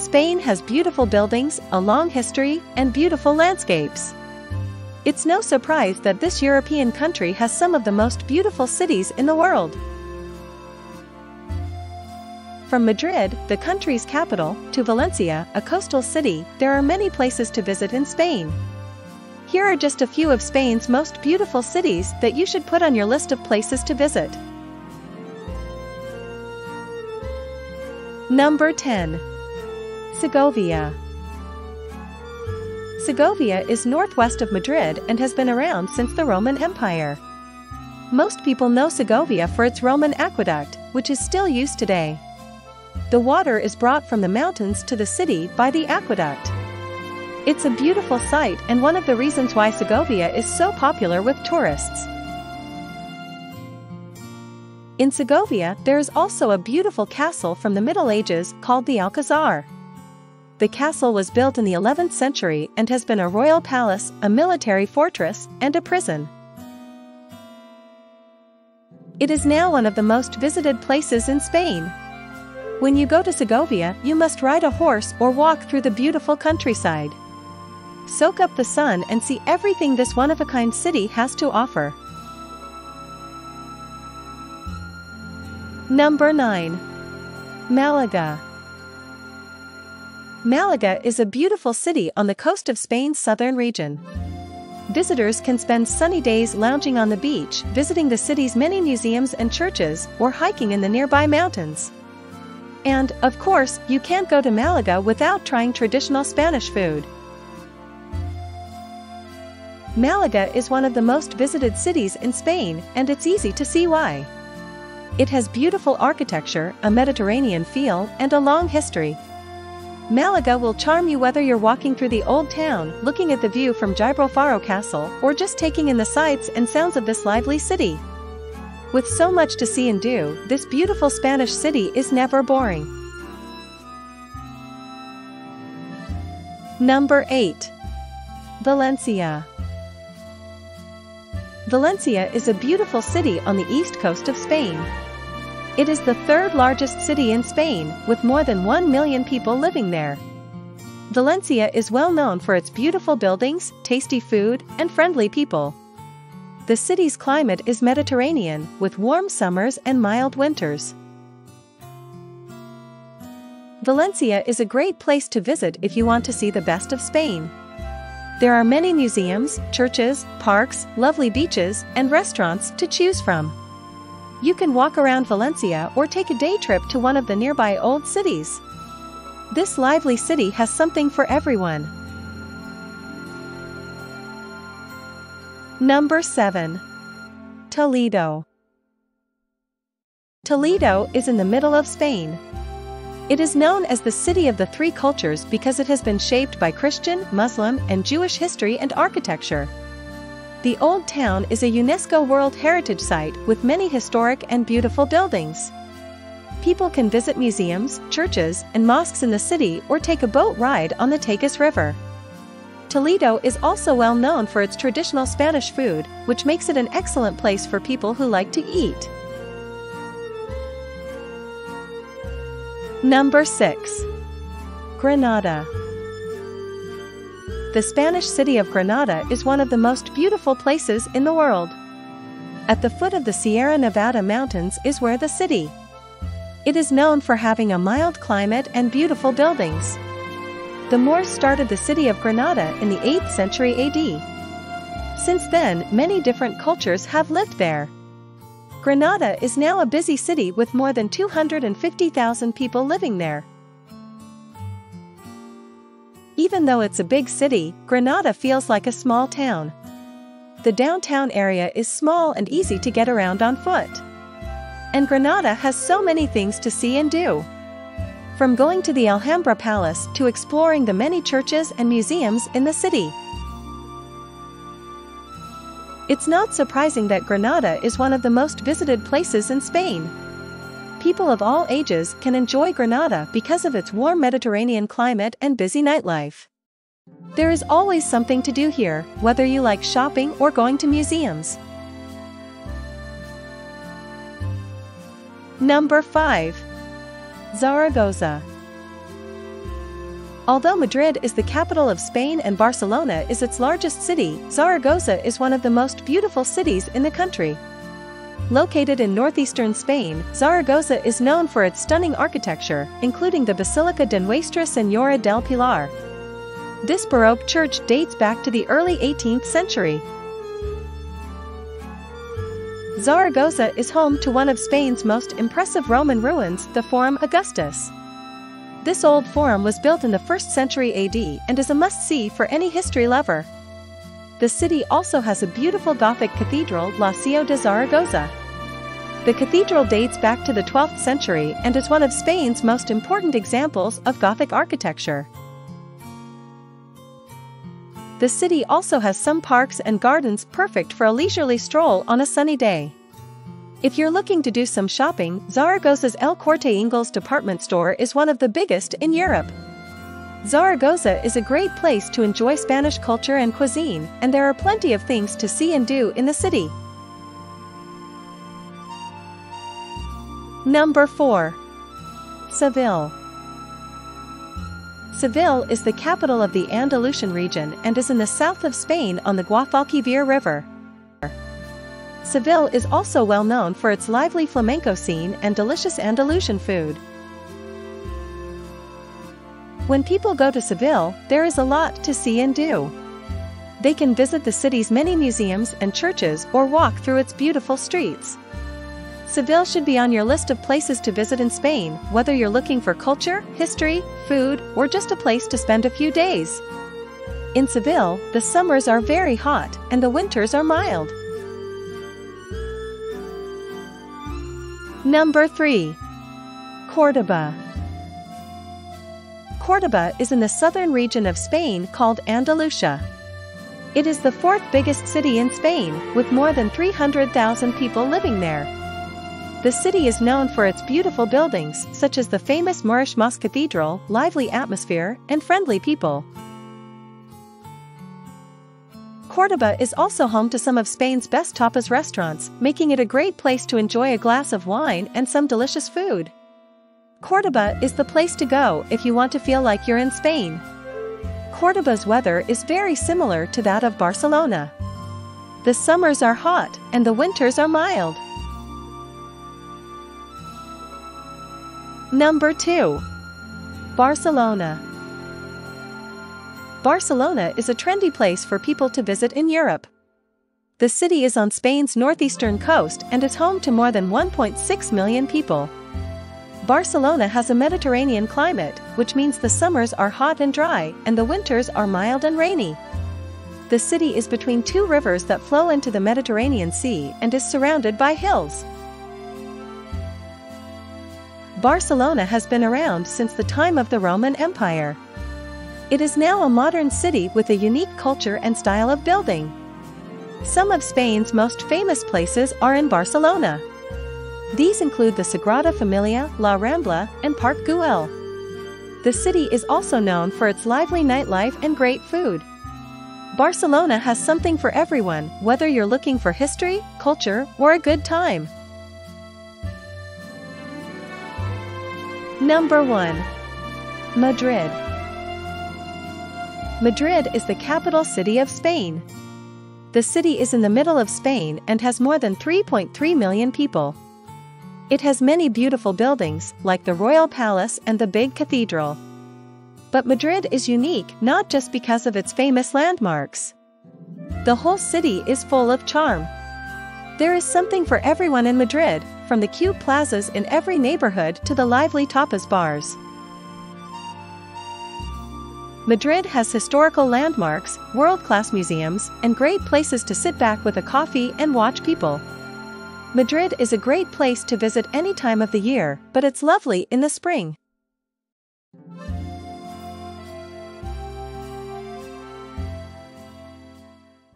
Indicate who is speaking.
Speaker 1: Spain has beautiful buildings, a long history, and beautiful landscapes. It's no surprise that this European country has some of the most beautiful cities in the world. From Madrid, the country's capital, to Valencia, a coastal city, there are many places to visit in Spain. Here are just a few of Spain's most beautiful cities that you should put on your list of places to visit. Number 10. Segovia. Segovia is northwest of Madrid and has been around since the Roman Empire. Most people know Segovia for its Roman aqueduct, which is still used today. The water is brought from the mountains to the city by the aqueduct. It's a beautiful sight and one of the reasons why Segovia is so popular with tourists. In Segovia, there is also a beautiful castle from the Middle Ages called the Alcazar. The castle was built in the 11th century and has been a royal palace, a military fortress, and a prison. It is now one of the most visited places in Spain. When you go to Segovia, you must ride a horse or walk through the beautiful countryside. Soak up the sun and see everything this one-of-a-kind city has to offer. Number 9. Malaga. Malaga is a beautiful city on the coast of Spain's southern region. Visitors can spend sunny days lounging on the beach, visiting the city's many museums and churches, or hiking in the nearby mountains. And, of course, you can't go to Malaga without trying traditional Spanish food. Malaga is one of the most visited cities in Spain, and it's easy to see why. It has beautiful architecture, a Mediterranean feel, and a long history. Malaga will charm you whether you're walking through the old town, looking at the view from Gibralfaro Castle, or just taking in the sights and sounds of this lively city. With so much to see and do, this beautiful Spanish city is never boring. Number 8. Valencia. Valencia is a beautiful city on the east coast of Spain. It is the third largest city in Spain, with more than 1 million people living there. Valencia is well known for its beautiful buildings, tasty food, and friendly people. The city's climate is Mediterranean, with warm summers and mild winters. Valencia is a great place to visit if you want to see the best of Spain. There are many museums, churches, parks, lovely beaches, and restaurants to choose from. You can walk around Valencia or take a day trip to one of the nearby old cities. This lively city has something for everyone. Number 7. Toledo. Toledo is in the middle of Spain. It is known as the City of the Three Cultures because it has been shaped by Christian, Muslim, and Jewish history and architecture. The Old Town is a UNESCO World Heritage Site with many historic and beautiful buildings. People can visit museums, churches, and mosques in the city or take a boat ride on the Tagus River. Toledo is also well known for its traditional Spanish food, which makes it an excellent place for people who like to eat. Number 6. Granada. The Spanish city of Granada is one of the most beautiful places in the world. At the foot of the Sierra Nevada mountains is where the city. It is known for having a mild climate and beautiful buildings. The Moors started the city of Granada in the 8th century AD. Since then, many different cultures have lived there. Granada is now a busy city with more than 250,000 people living there. Even though it's a big city, Granada feels like a small town. The downtown area is small and easy to get around on foot. And Granada has so many things to see and do. From going to the Alhambra Palace to exploring the many churches and museums in the city. It's not surprising that Granada is one of the most visited places in Spain. People of all ages can enjoy Granada because of its warm Mediterranean climate and busy nightlife. There is always something to do here, whether you like shopping or going to museums. Number 5. Zaragoza. Although Madrid is the capital of Spain and Barcelona is its largest city, Zaragoza is one of the most beautiful cities in the country. Located in northeastern Spain, Zaragoza is known for its stunning architecture, including the Basilica de Nuestra Señora del Pilar. This Baroque church dates back to the early 18th century. Zaragoza is home to one of Spain's most impressive Roman ruins, the Forum Augustus. This old forum was built in the 1st century AD and is a must-see for any history lover. The city also has a beautiful Gothic cathedral, La Seo de Zaragoza. The cathedral dates back to the 12th century and is one of Spain's most important examples of Gothic architecture. The city also has some parks and gardens perfect for a leisurely stroll on a sunny day. If you're looking to do some shopping, Zaragoza's El Corte Inglés department store is one of the biggest in Europe. Zaragoza is a great place to enjoy Spanish culture and cuisine, and there are plenty of things to see and do in the city. Number 4. Seville. Seville is the capital of the Andalusian region and is in the south of Spain on the Guadalquivir River. Seville is also well known for its lively flamenco scene and delicious Andalusian food. When people go to Seville, there is a lot to see and do. They can visit the city's many museums and churches or walk through its beautiful streets. Seville should be on your list of places to visit in Spain, whether you're looking for culture, history, food, or just a place to spend a few days. In Seville, the summers are very hot and the winters are mild. Number 3. Cordoba. Cordoba is in the southern region of Spain called Andalusia. It is the fourth biggest city in Spain, with more than 300,000 people living there. The city is known for its beautiful buildings, such as the famous Moorish Mosque Cathedral, lively atmosphere, and friendly people. Cordoba is also home to some of Spain's best tapas restaurants, making it a great place to enjoy a glass of wine and some delicious food. Cordoba is the place to go if you want to feel like you're in Spain. Cordoba's weather is very similar to that of Barcelona. The summers are hot and the winters are mild. Number 2. Barcelona. Barcelona is a trendy place for people to visit in Europe. The city is on Spain's northeastern coast and is home to more than 1.6 million people. Barcelona has a Mediterranean climate, which means the summers are hot and dry and the winters are mild and rainy. The city is between two rivers that flow into the Mediterranean Sea and is surrounded by hills. Barcelona has been around since the time of the Roman Empire. It is now a modern city with a unique culture and style of building. Some of Spain's most famous places are in Barcelona. These include the Sagrada Familia, La Rambla, and Park Güell. The city is also known for its lively nightlife and great food. Barcelona has something for everyone, whether you're looking for history, culture, or a good time. Number 1. Madrid. Madrid is the capital city of Spain. The city is in the middle of Spain and has more than 3.3 million people. It has many beautiful buildings, like the Royal Palace and the big cathedral. But Madrid is unique not just because of its famous landmarks. The whole city is full of charm. There is something for everyone in Madrid, from the cute plazas in every neighborhood to the lively tapas bars. Madrid has historical landmarks, world-class museums, and great places to sit back with a coffee and watch people. Madrid is a great place to visit any time of the year, but it's lovely in the spring.